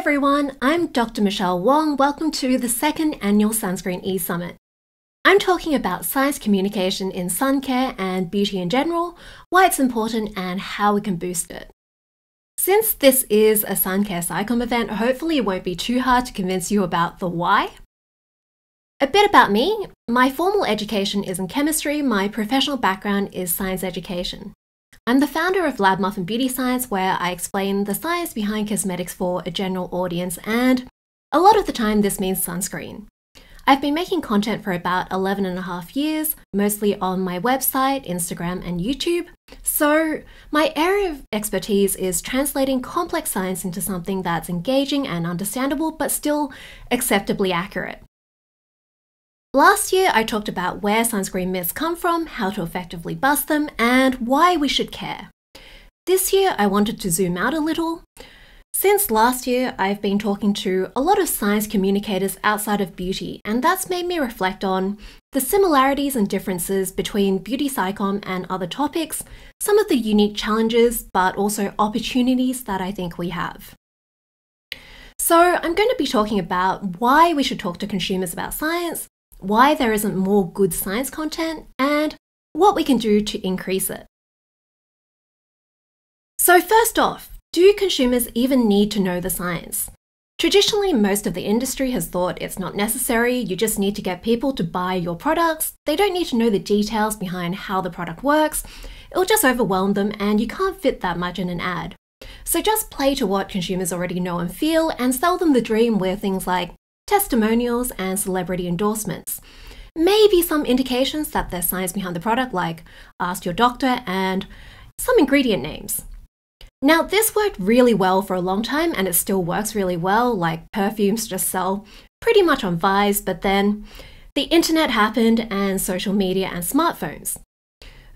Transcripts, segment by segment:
everyone, I'm Dr. Michelle Wong. Welcome to the second annual Sunscreen E Summit. I'm talking about science communication in sun care and beauty in general, why it's important, and how we can boost it. Since this is a sun care SciComm event, hopefully it won't be too hard to convince you about the why. A bit about me my formal education is in chemistry, my professional background is science education. I'm the founder of Lab Muffin Beauty Science, where I explain the science behind cosmetics for a general audience, and a lot of the time this means sunscreen. I've been making content for about 11 and a half years, mostly on my website, Instagram, and YouTube. So, my area of expertise is translating complex science into something that's engaging and understandable, but still acceptably accurate. Last year, I talked about where sunscreen myths come from, how to effectively bust them, and why we should care. This year, I wanted to zoom out a little. Since last year, I've been talking to a lot of science communicators outside of beauty, and that's made me reflect on the similarities and differences between beauty SciComm and other topics, some of the unique challenges, but also opportunities that I think we have. So, I'm going to be talking about why we should talk to consumers about science, why there isn't more good science content, and what we can do to increase it. So, first off, do consumers even need to know the science? Traditionally, most of the industry has thought it's not necessary, you just need to get people to buy your products. They don't need to know the details behind how the product works, it'll just overwhelm them, and you can't fit that much in an ad. So just play to what consumers already know and feel and sell them the dream where things like testimonials, and celebrity endorsements. Maybe some indications that there's science behind the product, like ask your doctor, and some ingredient names. Now, this worked really well for a long time and it still works really well, like perfumes just sell pretty much on vibes, but then the internet happened and social media and smartphones.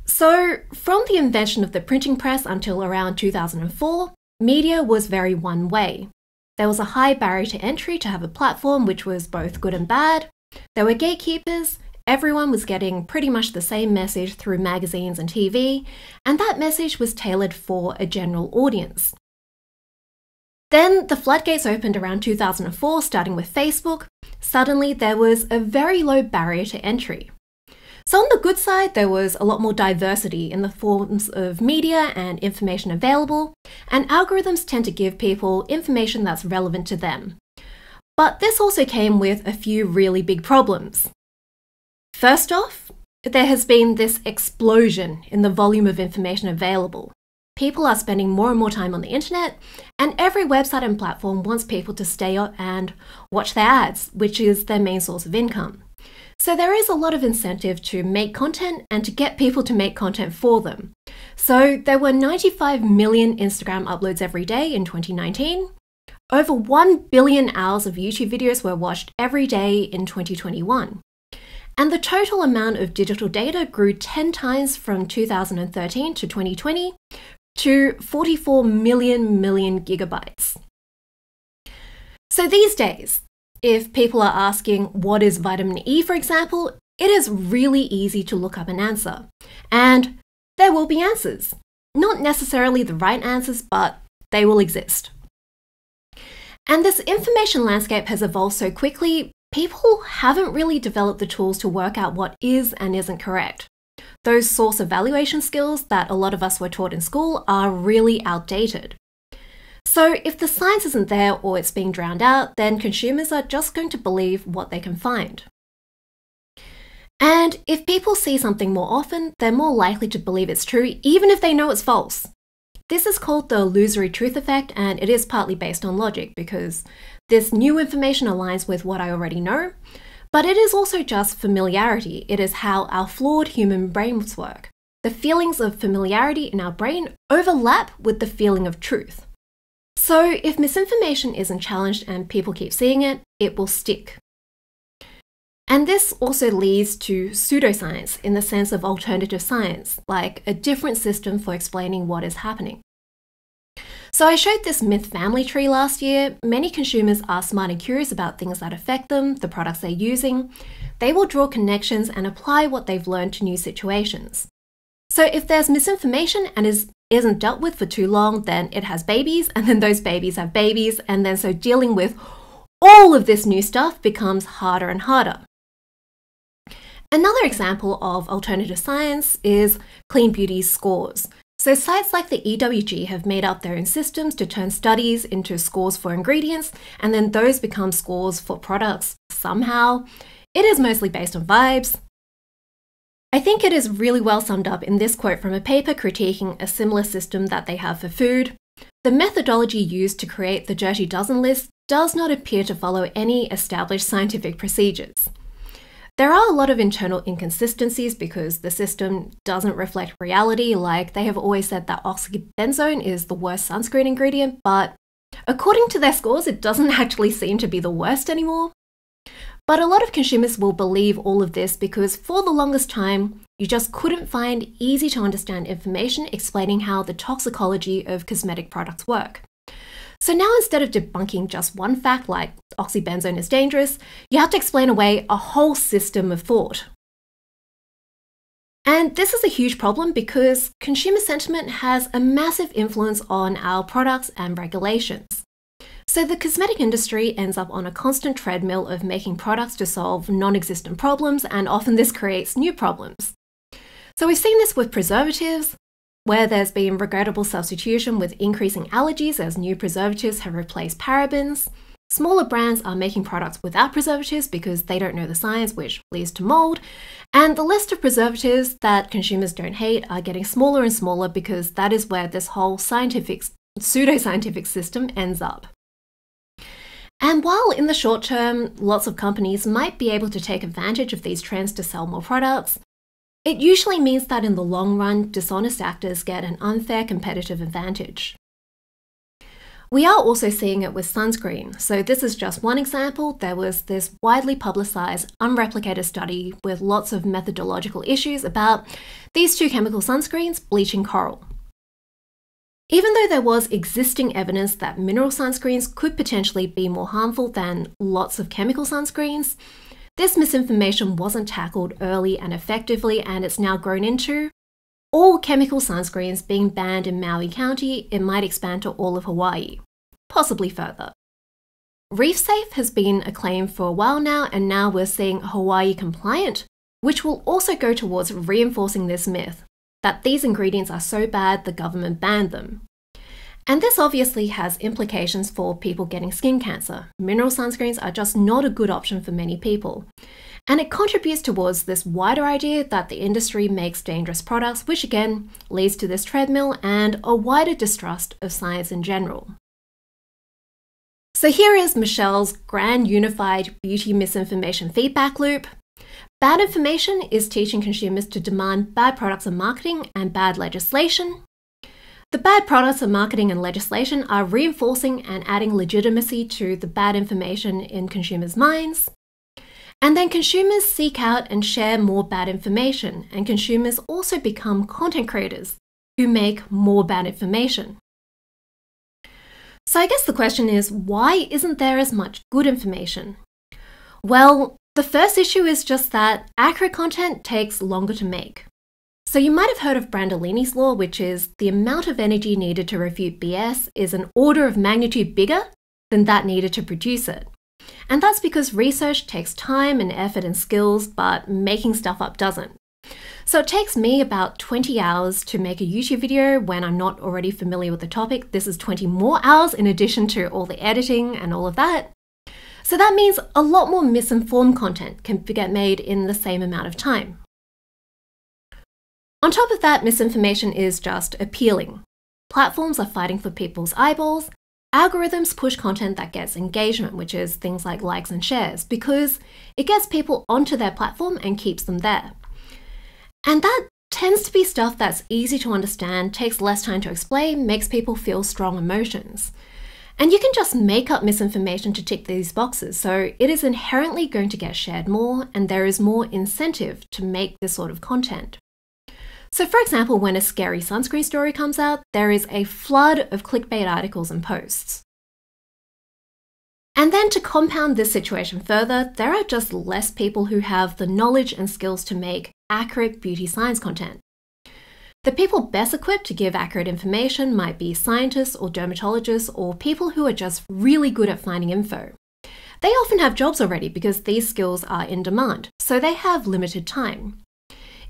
So, from the invention of the printing press until around 2004, media was very one way. There was a high barrier to entry to have a platform, which was both good and bad. There were gatekeepers, everyone was getting pretty much the same message through magazines and TV, and that message was tailored for a general audience. Then the floodgates opened around 2004, starting with Facebook. Suddenly, there was a very low barrier to entry. So, on the good side, there was a lot more diversity in the forms of media and information available, and algorithms tend to give people information that's relevant to them. But this also came with a few really big problems. First off, there has been this explosion in the volume of information available. People are spending more and more time on the internet, and every website and platform wants people to stay up and watch their ads, which is their main source of income. So there is a lot of incentive to make content and to get people to make content for them. So there were 95 million Instagram uploads every day in 2019. Over 1 billion hours of YouTube videos were watched every day in 2021. And the total amount of digital data grew 10 times from 2013 to 2020 to 44 million million gigabytes. So these days, if people are asking what is vitamin E, for example, it is really easy to look up an answer. And there will be answers. Not necessarily the right answers, but they will exist. And this information landscape has evolved so quickly, people haven't really developed the tools to work out what is and isn't correct. Those source evaluation skills that a lot of us were taught in school are really outdated. So, if the science isn't there or it's being drowned out, then consumers are just going to believe what they can find. And if people see something more often, they're more likely to believe it's true, even if they know it's false. This is called the illusory truth effect, and it is partly based on logic because this new information aligns with what I already know, but it is also just familiarity. It is how our flawed human brains work. The feelings of familiarity in our brain overlap with the feeling of truth. So, if misinformation isn't challenged and people keep seeing it, it will stick. And this also leads to pseudoscience in the sense of alternative science, like a different system for explaining what is happening. So, I showed this myth family tree last year. Many consumers are smart and curious about things that affect them, the products they're using. They will draw connections and apply what they've learned to new situations. So, if there's misinformation and is isn't dealt with for too long, then it has babies, and then those babies have babies, and then so dealing with all of this new stuff becomes harder and harder. Another example of alternative science is clean beauty scores. So, sites like the EWG have made up their own systems to turn studies into scores for ingredients, and then those become scores for products somehow. It is mostly based on vibes. I think it is really well summed up in this quote from a paper critiquing a similar system that they have for food. The methodology used to create the Dirty Dozen list does not appear to follow any established scientific procedures. There are a lot of internal inconsistencies because the system doesn't reflect reality, like they have always said that oxybenzone is the worst sunscreen ingredient, but according to their scores, it doesn't actually seem to be the worst anymore. But a lot of consumers will believe all of this because for the longest time, you just couldn't find easy to understand information explaining how the toxicology of cosmetic products work. So now instead of debunking just one fact like oxybenzone is dangerous, you have to explain away a whole system of thought. And this is a huge problem because consumer sentiment has a massive influence on our products and regulations. So the cosmetic industry ends up on a constant treadmill of making products to solve non existent problems, and often this creates new problems. So we've seen this with preservatives, where there's been regrettable substitution with increasing allergies as new preservatives have replaced parabens. Smaller brands are making products without preservatives because they don't know the science, which leads to mold. And the list of preservatives that consumers don't hate are getting smaller and smaller because that is where this whole scientific, pseudo-scientific system ends up. And while in the short term, lots of companies might be able to take advantage of these trends to sell more products, it usually means that in the long run, dishonest actors get an unfair competitive advantage. We are also seeing it with sunscreen. So, this is just one example. There was this widely publicized, unreplicated study with lots of methodological issues about these two chemical sunscreens bleaching coral. Even though there was existing evidence that mineral sunscreens could potentially be more harmful than lots of chemical sunscreens, this misinformation wasn't tackled early and effectively, and it's now grown into all chemical sunscreens being banned in Maui County. It might expand to all of Hawaii, possibly further. Reef Safe has been a claim for a while now, and now we're seeing Hawaii compliant, which will also go towards reinforcing this myth that these ingredients are so bad the government banned them. And this obviously has implications for people getting skin cancer. Mineral sunscreens are just not a good option for many people. And it contributes towards this wider idea that the industry makes dangerous products, which again leads to this treadmill and a wider distrust of science in general. So here is Michelle's grand unified beauty misinformation feedback loop. Bad information is teaching consumers to demand bad products and marketing and bad legislation. The bad products of marketing and legislation are reinforcing and adding legitimacy to the bad information in consumers' minds. And then consumers seek out and share more bad information, and consumers also become content creators who make more bad information. So, I guess the question is why isn't there as much good information? Well, the first issue is just that accurate content takes longer to make. So, you might have heard of Brandolini's law, which is the amount of energy needed to refute BS is an order of magnitude bigger than that needed to produce it. And that's because research takes time and effort and skills, but making stuff up doesn't. So it takes me about 20 hours to make a YouTube video when I'm not already familiar with the topic. This is 20 more hours in addition to all the editing and all of that. So that means a lot more misinformed content can get made in the same amount of time. On top of that, misinformation is just appealing. Platforms are fighting for people's eyeballs. Algorithms push content that gets engagement, which is things like likes and shares, because it gets people onto their platform and keeps them there. And that tends to be stuff that's easy to understand, takes less time to explain, makes people feel strong emotions. And you can just make up misinformation to tick these boxes, so it is inherently going to get shared more, and there is more incentive to make this sort of content. So, for example, when a scary sunscreen story comes out, there is a flood of clickbait articles and posts. And then to compound this situation further, there are just less people who have the knowledge and skills to make accurate beauty science content. The people best equipped to give accurate information might be scientists or dermatologists or people who are just really good at finding info. They often have jobs already because these skills are in demand, so they have limited time.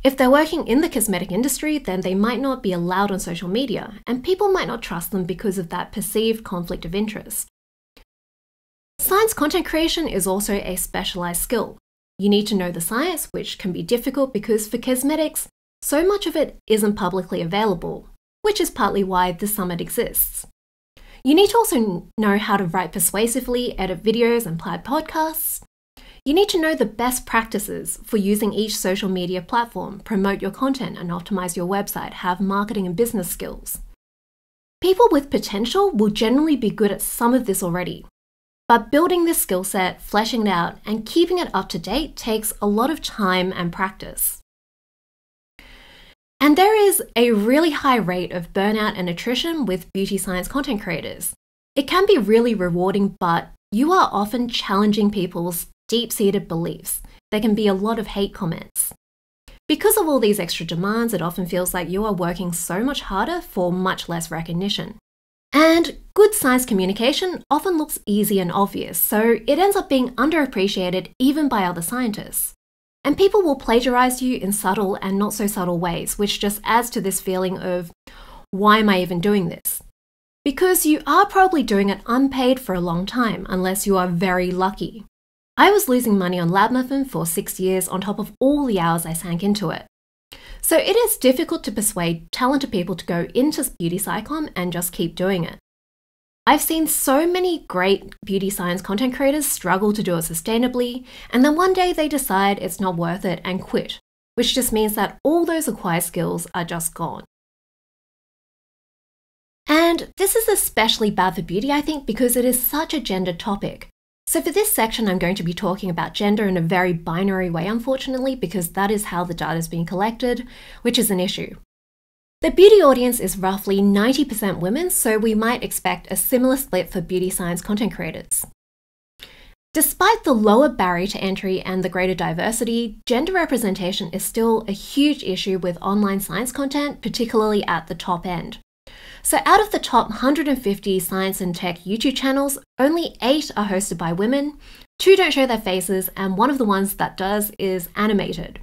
If they're working in the cosmetic industry, then they might not be allowed on social media, and people might not trust them because of that perceived conflict of interest. Science content creation is also a specialized skill. You need to know the science, which can be difficult because for cosmetics, so much of it isn't publicly available, which is partly why the summit exists. You need to also know how to write persuasively, edit videos, and plan podcasts. You need to know the best practices for using each social media platform, promote your content, and optimize your website, have marketing and business skills. People with potential will generally be good at some of this already. But building this skill set, fleshing it out, and keeping it up to date takes a lot of time and practice. And there is a really high rate of burnout and attrition with beauty science content creators. It can be really rewarding, but you are often challenging people's deep seated beliefs. There can be a lot of hate comments. Because of all these extra demands, it often feels like you are working so much harder for much less recognition. And good science communication often looks easy and obvious, so it ends up being underappreciated even by other scientists. And people will plagiarize you in subtle and not so subtle ways, which just adds to this feeling of, why am I even doing this? Because you are probably doing it unpaid for a long time, unless you are very lucky. I was losing money on LabMuffin for six years on top of all the hours I sank into it. So it is difficult to persuade talented people to go into beauty SciComm and just keep doing it. I've seen so many great beauty science content creators struggle to do it sustainably, and then one day they decide it's not worth it and quit, which just means that all those acquired skills are just gone. And this is especially bad for beauty, I think, because it is such a gendered topic. So, for this section, I'm going to be talking about gender in a very binary way, unfortunately, because that is how the data is being collected, which is an issue. The beauty audience is roughly 90% women, so we might expect a similar split for beauty science content creators. Despite the lower barrier to entry and the greater diversity, gender representation is still a huge issue with online science content, particularly at the top end. So, out of the top 150 science and tech YouTube channels, only eight are hosted by women, two don't show their faces, and one of the ones that does is animated.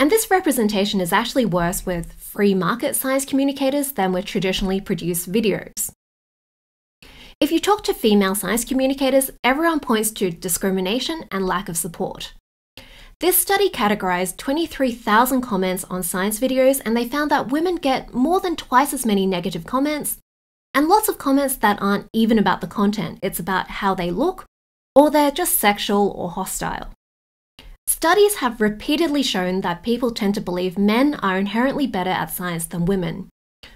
And this representation is actually worse with free market science communicators than with traditionally produced videos. If you talk to female science communicators, everyone points to discrimination and lack of support. This study categorized 23,000 comments on science videos, and they found that women get more than twice as many negative comments, and lots of comments that aren't even about the content. It's about how they look, or they're just sexual or hostile. Studies have repeatedly shown that people tend to believe men are inherently better at science than women.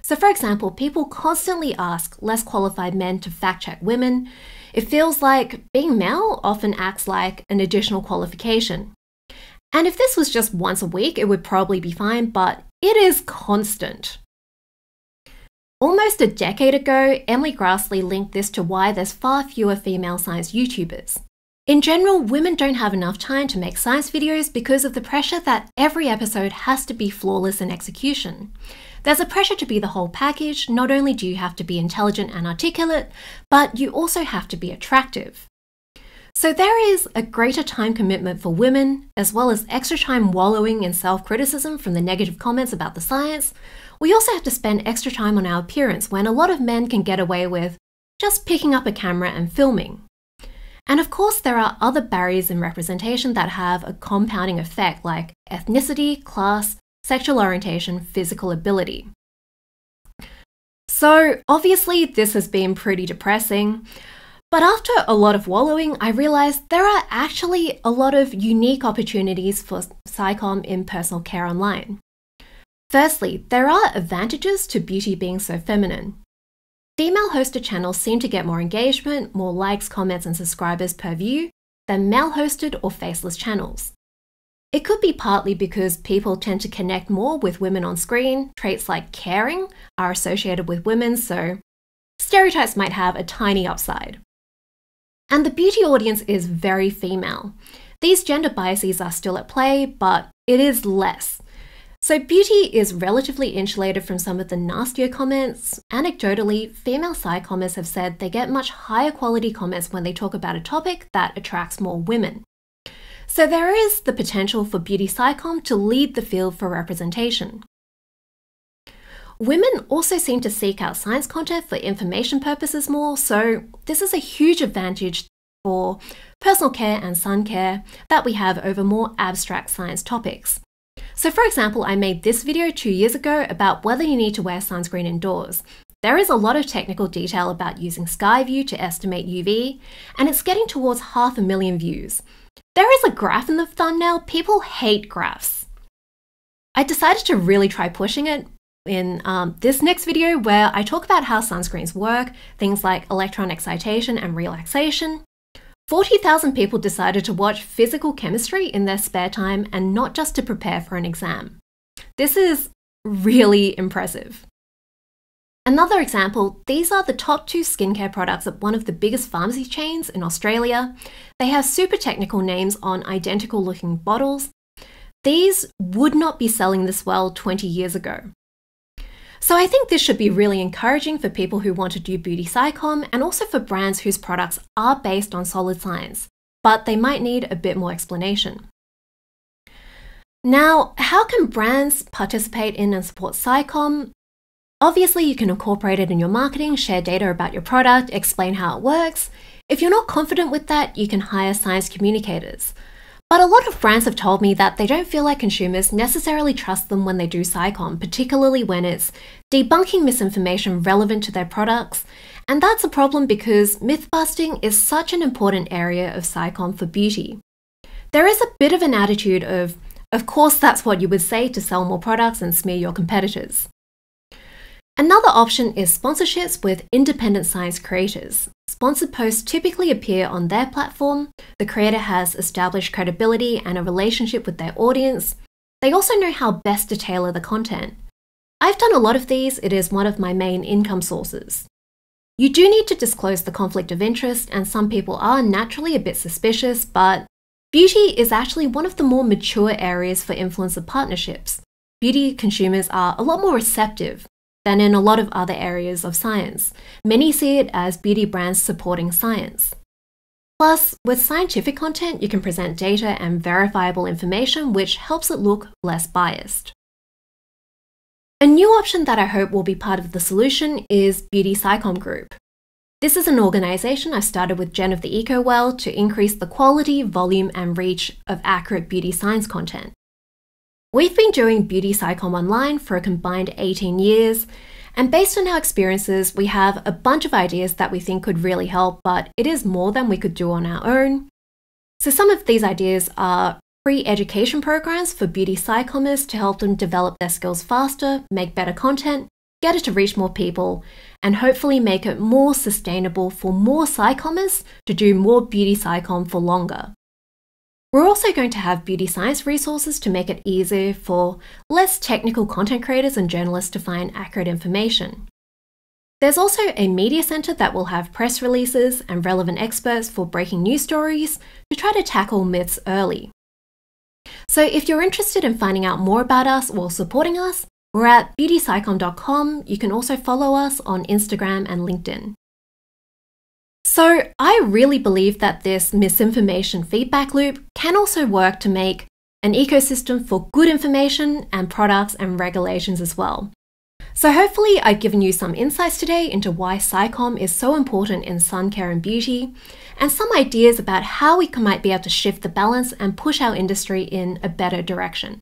So, for example, people constantly ask less qualified men to fact check women. It feels like being male often acts like an additional qualification. And if this was just once a week, it would probably be fine, but it is constant. Almost a decade ago, Emily Graslie linked this to why there's far fewer female science YouTubers. In general, women don't have enough time to make science videos because of the pressure that every episode has to be flawless in execution. There's a pressure to be the whole package. Not only do you have to be intelligent and articulate, but you also have to be attractive. So there is a greater time commitment for women, as well as extra time wallowing in self criticism from the negative comments about the science. We also have to spend extra time on our appearance when a lot of men can get away with just picking up a camera and filming. And of course, there are other barriers in representation that have a compounding effect, like ethnicity, class, sexual orientation, physical ability. So, obviously, this has been pretty depressing. But after a lot of wallowing, I realized there are actually a lot of unique opportunities for SciComm in personal care online. Firstly, there are advantages to beauty being so feminine. Female hosted channels seem to get more engagement, more likes, comments, and subscribers per view than male hosted or faceless channels. It could be partly because people tend to connect more with women on screen, traits like caring are associated with women, so stereotypes might have a tiny upside. And the beauty audience is very female. These gender biases are still at play, but it is less. So, beauty is relatively insulated from some of the nastier comments. Anecdotally, female psychomists have said they get much higher quality comments when they talk about a topic that attracts more women. So, there is the potential for beauty SciComm to lead the field for representation. Women also seem to seek out science content for information purposes more, so this is a huge advantage for personal care and sun care that we have over more abstract science topics. So for example, I made this video two years ago about whether you need to wear sunscreen indoors. There is a lot of technical detail about using Skyview to estimate UV, and it's getting towards half a million views. There is a graph in the thumbnail, people hate graphs. I decided to really try pushing it in um, this next video where I talk about how sunscreens work, things like electron excitation and relaxation, 40,000 people decided to watch physical chemistry in their spare time and not just to prepare for an exam. This is really impressive. Another example, these are the top two skincare products at one of the biggest pharmacy chains in Australia. They have super technical names on identical looking bottles. These would not be selling this well 20 years ago. So I think this should be really encouraging for people who want to do beauty SciComm and also for brands whose products are based on solid science, but they might need a bit more explanation. Now, how can brands participate in and support SciComm? Obviously, you can incorporate it in your marketing, share data about your product, explain how it works. If you're not confident with that, you can hire science communicators. But a lot of brands have told me that they don't feel like consumers necessarily trust them when they do SciComm, particularly when it's debunking misinformation relevant to their products. And that's a problem because myth busting is such an important area of SciComm for beauty. There is a bit of an attitude of, of course, that's what you would say to sell more products and smear your competitors. Another option is sponsorships with independent science creators. Sponsored posts typically appear on their platform. The creator has established credibility and a relationship with their audience. They also know how best to tailor the content. I've done a lot of these, it is one of my main income sources. You do need to disclose the conflict of interest, and some people are naturally a bit suspicious, but beauty is actually one of the more mature areas for influencer partnerships. Beauty consumers are a lot more receptive, than in a lot of other areas of science. Many see it as beauty brands supporting science. Plus, with scientific content, you can present data and verifiable information, which helps it look less biased. A new option that I hope will be part of the solution is Beauty SciComm Group. This is an organization I started with Jen of the Eco Well to increase the quality, volume, and reach of accurate beauty science content. We've been doing Beauty SciComm online for a combined 18 years, and based on our experiences, we have a bunch of ideas that we think could really help, but it is more than we could do on our own. So, some of these ideas are free education programs for beauty psychomists to help them develop their skills faster, make better content, get it to reach more people, and hopefully make it more sustainable for more psychomists to do more beauty SciComm for longer. We're also going to have beauty science resources to make it easier for less technical content creators and journalists to find accurate information. There's also a media centre that will have press releases and relevant experts for breaking news stories to try to tackle myths early. So if you're interested in finding out more about us or supporting us, we're at beautyscicomm.com. You can also follow us on Instagram and LinkedIn. So, I really believe that this misinformation feedback loop can also work to make an ecosystem for good information and products and regulations as well. So, hopefully, I've given you some insights today into why SciComm is so important in sun care and beauty, and some ideas about how we might be able to shift the balance and push our industry in a better direction.